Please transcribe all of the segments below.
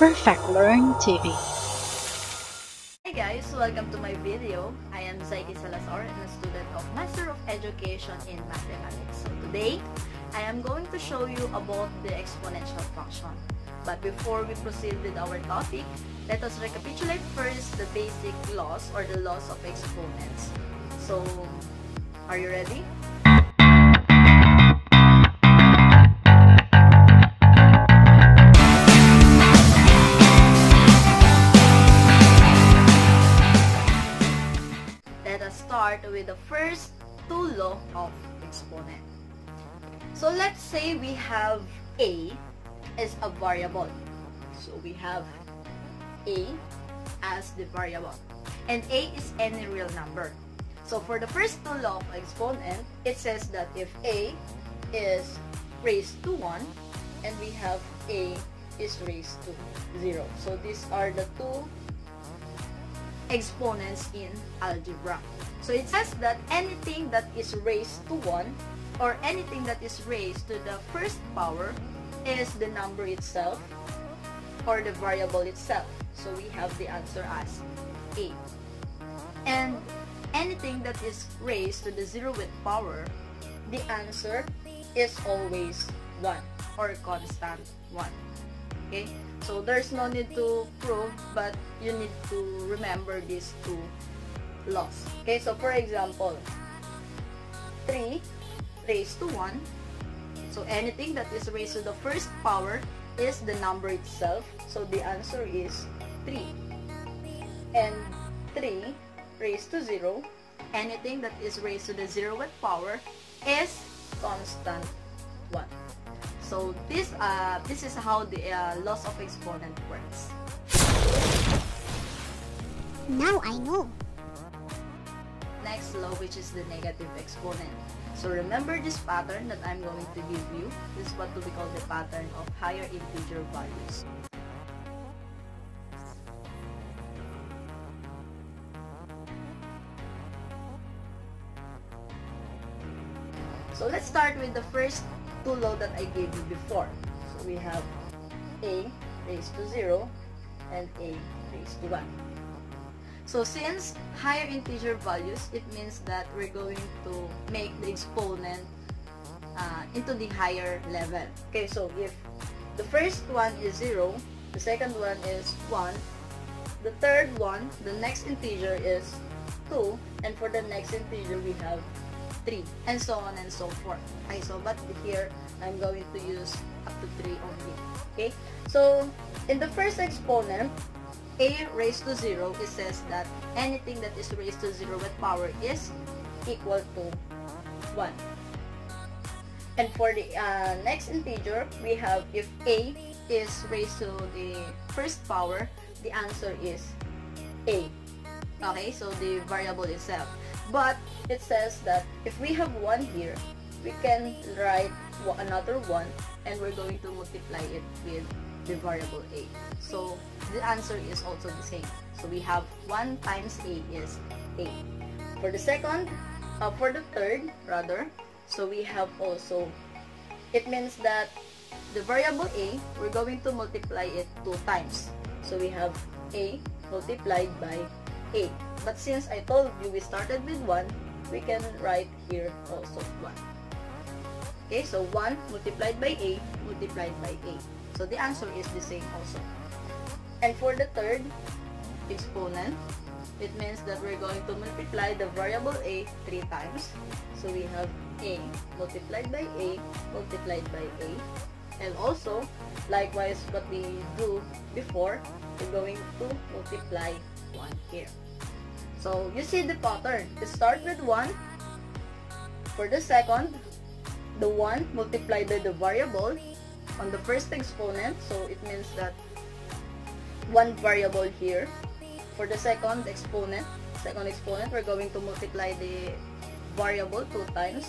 PerfectLearn TV. Hi guys, welcome to my video. I am Zaiki Salazar and a student of Master of Education in Mathematics. So today, I am going to show you about the exponential function. But before we proceed with our topic, let us recapitulate first the basic laws or the laws of exponents. So, are you ready? Have a is a variable. So we have a as the variable. And a is any real number. So for the first two law of exponent, it says that if a is raised to 1 and we have a is raised to 0. So these are the two exponents in algebra. So it says that anything that is raised to 1 or anything that is raised to the first power is the number itself or the variable itself. So we have the answer as A. And anything that is raised to the zeroth power, the answer is always 1 or constant 1. Okay? So there's no need to prove, but you need to remember these two laws. Okay, so for example, 3 raised to 1. So anything that is raised to the first power is the number itself. So the answer is 3. And 3 raised to 0, anything that is raised to the zeroth power is constant 1. So this uh, this is how the uh, laws of exponent works. Now I know. Next law which is the negative exponent. So remember this pattern that I'm going to give you. This is what we call the pattern of higher integer values. So let's start with the first two law that I gave you before. So we have a raised to 0 and a raised to 1. So since higher integer values, it means that we're going to make the exponent uh, into the higher level. Okay, so if the first one is 0, the second one is 1, the third one, the next integer is 2, and for the next integer we have 3, and so on and so forth. Okay, so but here, I'm going to use up to 3 only. Okay, so in the first exponent, a raised to 0, it says that anything that is raised to 0 with power is equal to 1. And for the uh, next integer, we have if a is raised to the first power, the answer is a. Okay, so the variable itself. But it says that if we have 1 here, we can write another 1 and we're going to multiply it with the variable a. So the answer is also the same. So we have 1 times a is a. For the second, uh, for the third rather, so we have also, it means that the variable a, we're going to multiply it 2 times. So we have a multiplied by a. But since I told you we started with 1, we can write here also 1. Okay, so 1 multiplied by a multiplied by a. So the answer is the same also. And for the third exponent, it means that we're going to multiply the variable a 3 times. So we have a multiplied by a multiplied by a. And also, likewise what we do before, we're going to multiply 1 here. So you see the pattern. We start with 1. For the second, the 1 multiplied by the variable on the first exponent. So it means that one variable here. For the second exponent, second exponent, we're going to multiply the variable two times.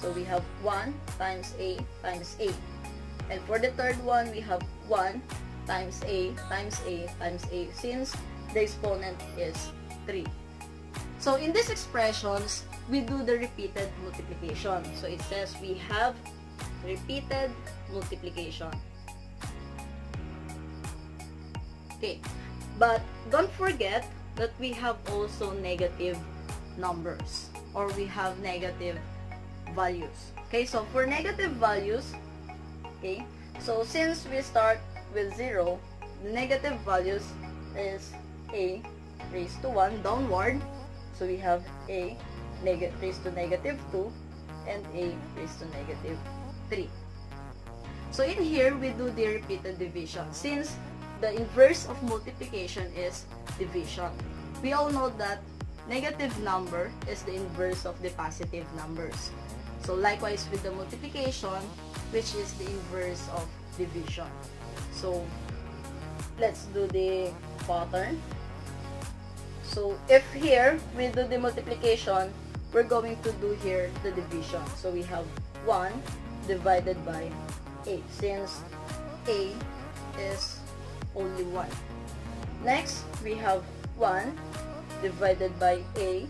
So we have 1 times a times a. And for the third one, we have 1 times a times a times a since the exponent is 3. So in these expressions, we do the repeated multiplication. So it says we have repeated multiplication. Okay, but don't forget that we have also negative numbers or we have negative values. Okay, so for negative values, okay, so since we start with 0, the negative values is a raised to 1 downward. So we have a raised to negative 2 and a raised to negative 3. So in here, we do the repeated division. Since the inverse of multiplication is division. We all know that negative number is the inverse of the positive numbers. So likewise with the multiplication, which is the inverse of division. So let's do the pattern. So if here we do the multiplication, we're going to do here the division. So we have 1 divided by A since A is only 1. Next, we have 1 divided by A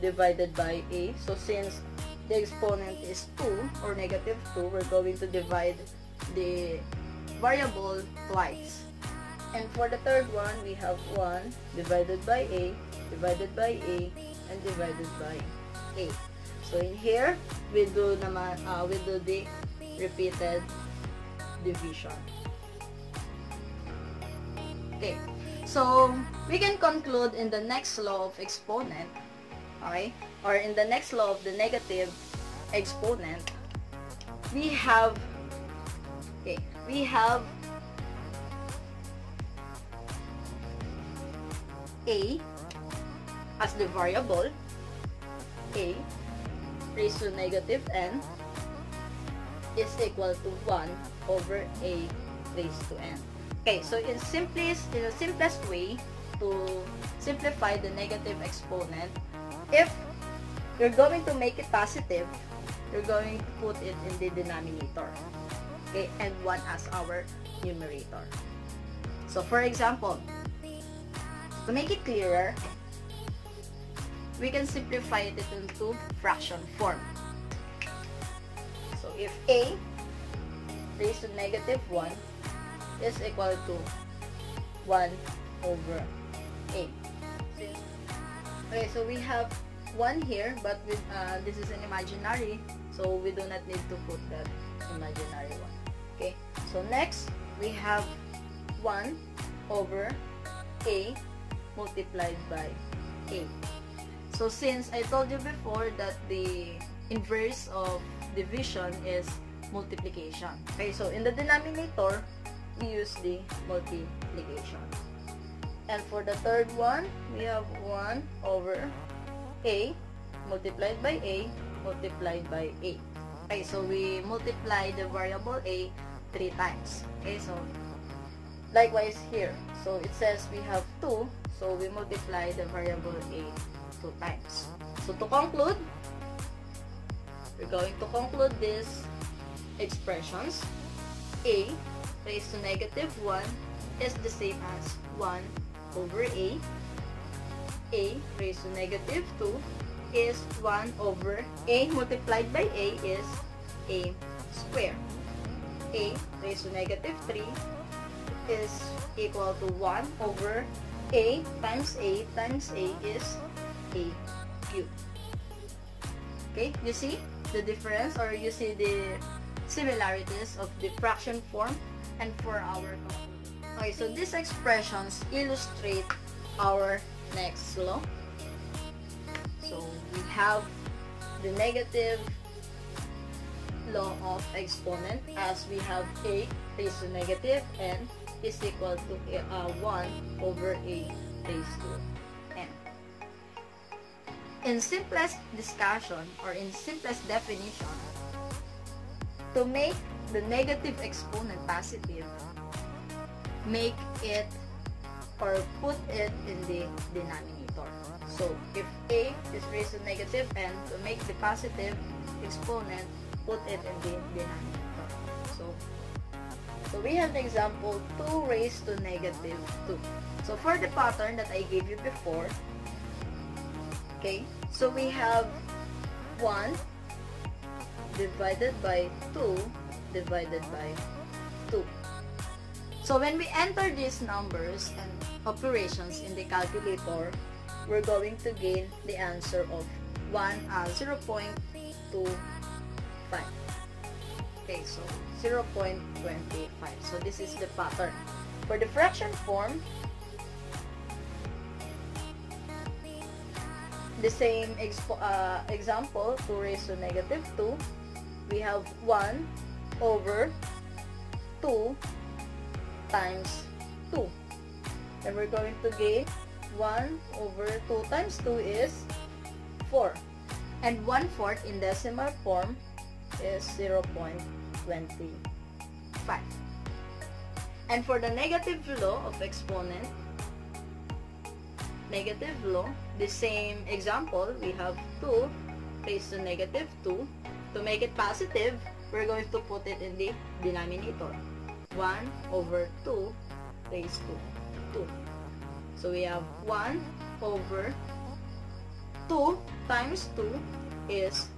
divided by A. So since the exponent is 2 or negative 2, we're going to divide the variable twice. And for the third one, we have 1 divided by A divided by A and divided by A. So in here, we do naman uh, we do the repeated division. Okay. So, we can conclude in the next law of exponent, okay, or in the next law of the negative exponent, we have, okay, we have a as the variable, a raised to negative n is equal to 1 over a raised to n. Okay, so in simplest, in the simplest way to simplify the negative exponent, if you're going to make it positive, you're going to put it in the denominator. Okay, and 1 as our numerator. So for example, to make it clearer, we can simplify it into fraction form. So if a raised to negative 1 is equal to 1 over a. Okay, so we have 1 here, but with, uh, this is an imaginary, so we do not need to put that imaginary one. Okay, so next, we have 1 over a multiplied by a. So since I told you before that the inverse of division is multiplication. Okay, so in the denominator, we use the multiplication. And for the third one, we have 1 over a multiplied by a multiplied by a. Okay, so we multiply the variable a 3 times. Okay, so likewise here. So it says we have 2, so we multiply the variable a 2 times. So to conclude, we're going to conclude these expressions. a raised to negative 1 is the same as 1 over a. a raised to negative 2 is 1 over a multiplied by a is a squared. a raised to negative 3 is equal to 1 over a times a times a is a cube. Okay, you see the difference or you see the similarities of the fraction form and for our Okay, so these expressions illustrate our next law. So we have the negative law of exponent as we have a raised to negative n is equal to uh, 1 over a raised to. In simplest discussion or in simplest definition, to make the negative exponent positive, make it or put it in the denominator. So, if a is raised to negative n, to make the positive exponent, put it in the denominator. So, so we have the example 2 raised to negative 2. So, for the pattern that I gave you before, okay, so we have 1 divided by 2 divided by 2. So when we enter these numbers and operations in the calculator, we're going to gain the answer of 1, uh, 0.25. Okay, so 0.25. So this is the pattern. For the fraction form, the same uh, example, 2 raised to negative 2, we have 1 over 2 times 2. And we're going to gain 1 over 2 times 2 is 4. And 1 fourth in decimal form is 0.25. And for the negative law of exponent, negative law, the same example, we have 2 raised to negative 2. To make it positive, we're going to put it in the denominator. 1 over 2 raised to 2. So we have 1 over 2 times 2 is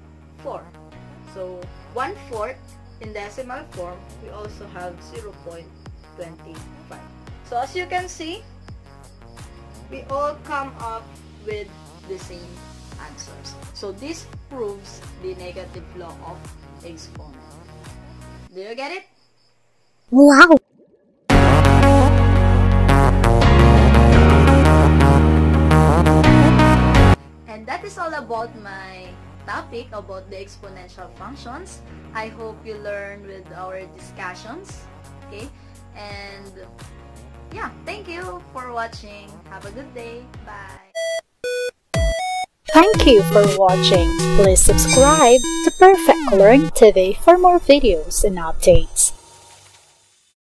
4. So 1 fourth in decimal form, we also have 0.25. So as you can see, we all come up with the same answers. So this proves the negative law of exponent. Do you get it? Wow! And that is all about my topic about the exponential functions. I hope you learned with our discussions. Okay? And yeah, thank you for watching. Have a good day. Bye. Thank you for watching. Please subscribe to PerfectLearn TV for more videos and updates.